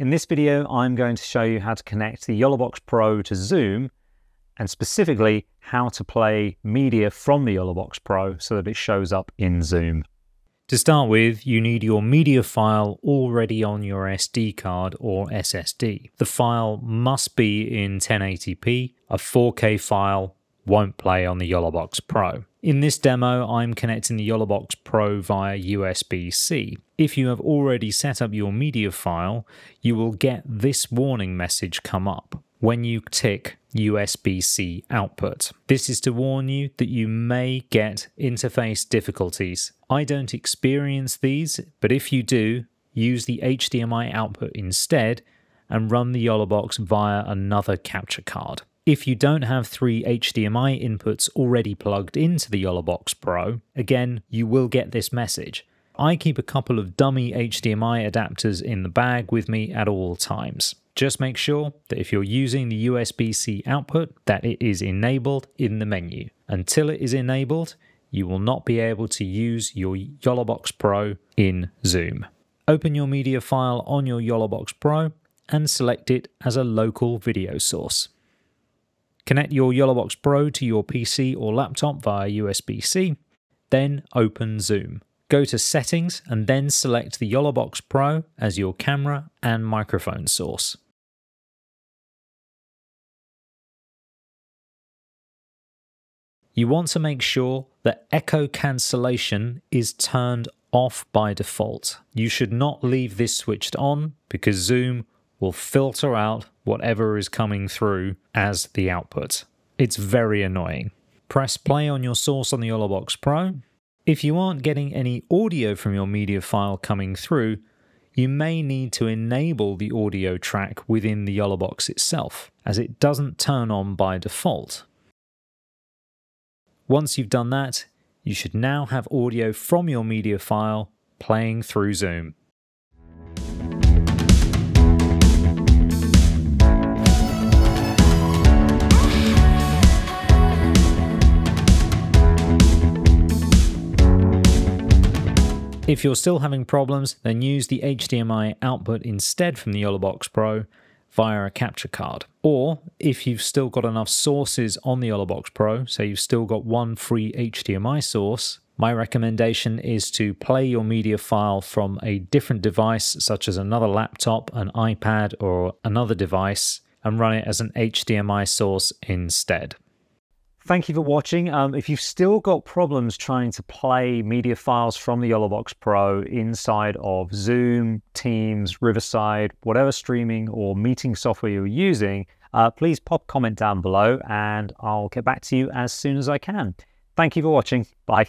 In this video, I'm going to show you how to connect the YOLOBOX Pro to Zoom and specifically how to play media from the YOLOBOX Pro so that it shows up in Zoom. To start with, you need your media file already on your SD card or SSD. The file must be in 1080p. A 4K file won't play on the YOLOBOX Pro. In this demo, I'm connecting the YOLOBOX Pro via USB-C. If you have already set up your media file, you will get this warning message come up when you tick USB-C output. This is to warn you that you may get interface difficulties. I don't experience these, but if you do, use the HDMI output instead and run the YOLOBOX via another capture card. If you don't have three HDMI inputs already plugged into the YOLOBOX Pro, again, you will get this message. I keep a couple of dummy HDMI adapters in the bag with me at all times. Just make sure that if you're using the USB-C output that it is enabled in the menu. Until it is enabled, you will not be able to use your YOLOBOX Pro in Zoom. Open your media file on your YOLOBOX Pro and select it as a local video source. Connect your YOLOBOX Pro to your PC or laptop via USB-C, then open Zoom. Go to Settings and then select the YOLOBOX Pro as your camera and microphone source. You want to make sure that echo cancellation is turned off by default. You should not leave this switched on because Zoom will filter out whatever is coming through as the output. It's very annoying. Press play on your source on the YOLOBOX Pro. If you aren't getting any audio from your media file coming through, you may need to enable the audio track within the YOLOBOX itself, as it doesn't turn on by default. Once you've done that, you should now have audio from your media file playing through Zoom. If you're still having problems, then use the HDMI output instead from the YOLOBOX Pro via a capture card. Or if you've still got enough sources on the YOLOBOX Pro, so you've still got one free HDMI source, my recommendation is to play your media file from a different device, such as another laptop, an iPad, or another device, and run it as an HDMI source instead. Thank you for watching. Um, if you've still got problems trying to play media files from the YOLOBOX Pro inside of Zoom, Teams, Riverside, whatever streaming or meeting software you're using, uh, please pop comment down below and I'll get back to you as soon as I can. Thank you for watching. Bye.